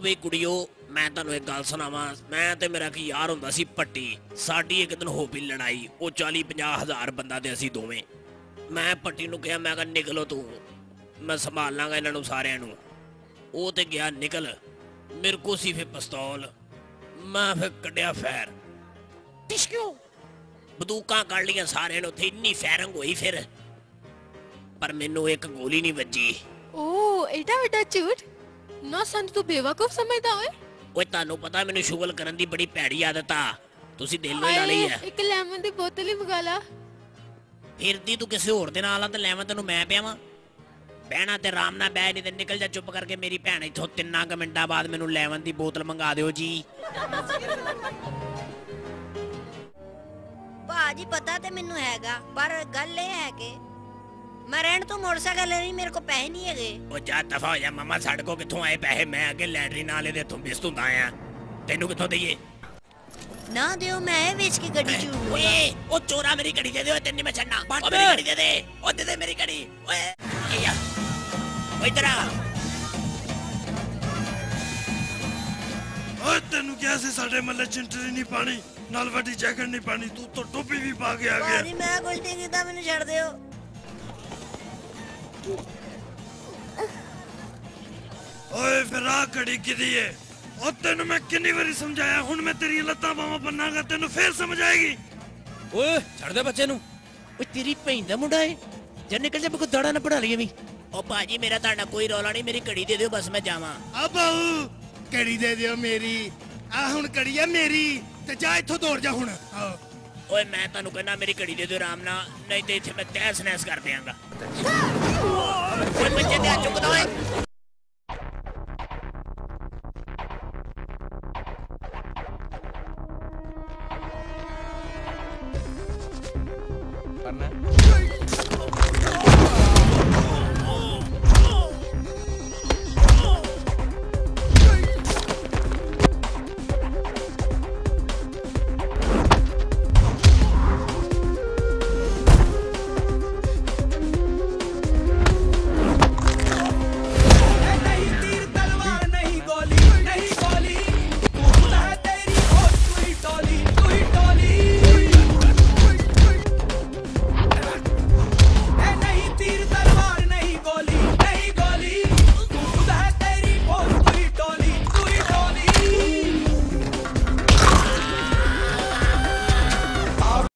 ਵੀ ਕੁੜੀਓ ਮੈਂ ਤੁਹਾਨੂੰ ਇੱਕ ਗੱਲ ਸੁਣਾਵਾਂ। ਮੈਂ ਤੇ ਮੇਰਾ ਕੀ ਯਾਰ ਹੁੰਦਾ ਸੀ ਪੱਟੀ। ਸਾਡੀ ਇੱਕ ਦਿਨ ਹੋ ਪਈ ਲੜਾਈ। ਉਹ 40 50 ਹਜ਼ਾਰ ਬੰਦਾ ਤੇ ਅਸੀਂ ਦੋਵੇਂ। ਮੈਂ ਪੱਟੀ ਨੂੰ ਕਿਹਾ ਮੈਂ ਕਿਹਾ ਨਿਕਲੋ ਤੂੰ। ਮੈਂ ਸੰਭਾਲ ਲਾਂਗਾ ਇਹਨਾਂ ਨੂੰ ਸਾਰਿਆਂ ਨੂੰ। ਉਹ ਤੇ ਗਿਆ ਨਿਕਲ। ਮੇਰੇ ਕੋ ਸੀ ਫੇ ਪਿਸਤੌਲ। ਮੈਂ ਫੇ ਕੱਢਿਆ ਫੈਰ। ਟਿਸ਼ਕਿਓ ਬੰਦੂਕਾਂ ਕੱਢ ਲੀਆਂ ਸਾਰਿਆਂ ਨੇ ਉੱਥੇ ਇੰਨੀ ਫੈਰਿੰਗ ਹੋਈ ਫਿਰ। ਪਰ ਮੈਨੂੰ ਇੱਕ ਗੋਲੀ ਨਹੀਂ ਵੱਜੀ। ਓ ਐਡਾ ਵੱਡਾ ਝੂਠ? ਨਾ ਸੰਤ ਤੂੰ ਬੇਵਕੂਫ ਸਮਝਦਾ ਓਏ। ਓਏ ਤੁਹਾਨੂੰ ਪਤਾ ਮੈਨੂੰ ਸ਼ੁਗਲ ਕਰਨ ਦੀ ਬੜੀ ਭੈੜੀ ਆਦਤ ਆ। ਤੁਸੀਂ ਦਿਲ ਨੂੰ ਹੀ ਲਾ ਲਈ ਆ ਇੱਕ ਲੈਮਨ ਦੀ ਬੋਤਲ ਹੀ ਮੰਗਾ ਲਾ। ਫਿਰਦੀ ਤੂੰ ਕਿਸੇ ਹੋਰ ਦੇ ਨਾਲ ਆ ਤੇ ਲੈਵਾਂ ਤੈਨੂੰ ਮੈਂ ਪਿਆਵਾਂ? ਬਹਿਣਾ ਤੇ ਆਰਾਮ ਨਾਲ ਬਹਿ ਨਹੀਂ ਤੇ ਨਿਕਲ ਜਾ ਚੁੱਪ ਕਰਕੇ ਮੇਰੀ ਭੈਣ ਇੱਥੋਂ ਤਿੰਨਾਂ ਕੁ ਮਿੰਟਾਂ ਬਾਅਦ ਮੈਨੂੰ ਲੈਵਨ ਦੀ ਬੋਤਲ ਮੰਗਾ ਦਿਓ ਜੀ। ਭਾਜੀ ਪਤਾ ਤੇ ਮੈਨੂੰ ਹੈਗਾ ਪਰ ਗੱਲ ਇਹ ਹੈ ਕਿ ਮੈਂ ਰਹਿਣ ਤੋਂ ਮੋਟਰਸਾਈਕਲ ਨਹੀਂ ਮੇਰੇ ਕੋਲ ਪੈਸੇ ਨਹੀਂ ਹੈਗੇ ਉਹ ਜਾ ਦਫਾ ਹੋ ਜਾ ਮਮਾ ਸਾਡੇ ਕੋ ਕਿੱਥੋਂ ਆਏ ਪੈਸੇ ਮੈਂ ਅੱਗੇ ਲੈਟਰੀ ਨਾਲੇ ਦੇ ਤੋਂ ਬਿਸਤੁੰਦਾ ਆ ਤੈਨੂੰ ਕਿੱਥੋਂ ਦਈਏ ਨਾ ਦਿਓ ਮੈਂ ਇਹ ਵੇਚ ਕੇ ਗੱਡੀ ਚ ਉੜੂੰਗਾ ਓਏ ਉਹ ਚੋਰਾ ਮੇਰੀ ਘੜੀ ਦੇ ਦੇ ਓਏ ਤੈਨੂੰ ਨੀ ਮੈਂ ਛੱਡਣਾ ਉਹ ਮੇਰੀ ਘੜੀ ਦੇ ਦੇ ਉਹ ਦੇ ਦੇ ਮੇਰੀ ਘੜੀ ਓਏ ਇਹ ਆ ਓਏ ਇਧਰ ਆ ਓਏ ਤੈਨੂੰ ਕਿਹਾ ਸੀ ਸਾਡੇ ਮੱਲੇ ਚਿੰਟਰੀ ਨਹੀਂ ਪਾਣੀ ਨਾਲ ਵੱਡੀ ਜੈਕਟ ਨਹੀਂ ਪਾਣੀ ਤੂੰ ਤਾਂ ਟੋਪੀ ਵੀ ਪਾ ਕੇ ਆ ਗਿਆ ਭਾਜੀ ਮੈਂ ਕੁਝ ਨਹੀਂ ਕੀਤਾ ਮੈਨੂੰ ਛੱਡ ਦਿਓ ਓਏ ਫਿਰ ਆ ਘੜੀ ਕਿਦੀ ਏ? ਉਹ ਤੈਨੂੰ ਮੈਂ ਕਿੰਨੀ ਵਾਰੀ ਸਮਝਾਇਆ ਹੁਣ ਮੈਂ ਤੇਰੀਆਂ ਲੱਤਾਂ ਬਾਹਾਂ ਬੰਨਾਂਗਾ ਤੈਨੂੰ ਫੇਰ ਸਮਝ ਆਏਗੀ ਓਏ ਛੱਡ ਦੇ ਬੱਚੇ ਨੂੰ। ਓਏ ਤੇਰੀ ਭੈਣ ਦਾ ਮੁੰਡਾ ਏ। ਜੇ ਨਿਕਲ ਜਾ ਕੋਈ ਦਾੜਾ ਨਾ ਪੜਾ ਲਈਏ ਵੀ। ਓ ਭਾਜੀ ਮੇਰਾ ਤੁਹਾਡਾ ਕੋਈ ਰੌਲਾ ਨਹੀਂ ਮੇਰੀ ਘੜੀ ਦੇ ਦਿਓ ਬਸ ਮੈਂ ਜਾਵਾਂ। ਆ ਬਾਊ ਕੜੀ ਦੇ ਦਿਓ ਮੇਰੀ। ਆ ਹੁਣ ਕੜੀ ਆ ਮੇਰੀ ਤੇ ਜਾ ਇੱਥੋਂ ਦੌੜ ਜਾ ਹੁਣ। ਆਹੋ। ਓਏ, ਮੈਂ ਤੁਹਾਨੂੰ ਕਹਿੰਦਾ ਮੇਰੀ ਘੜੀ ਦੇ ਦਿਓ ਆਰਾਮ ਨਾਲ, ਨਹੀਂ ਤੇ ਇੱਥੇ ਮੈਂ ਤਹਿਸ ਨਹਿਸ ਕਰ ਦਿਆਂਗਾ। ਓਏ, ਬੱਚੇ ਤੇ ਆ ਚੁੱਕਦਾ ਓਏ। ਕਰਨਾ।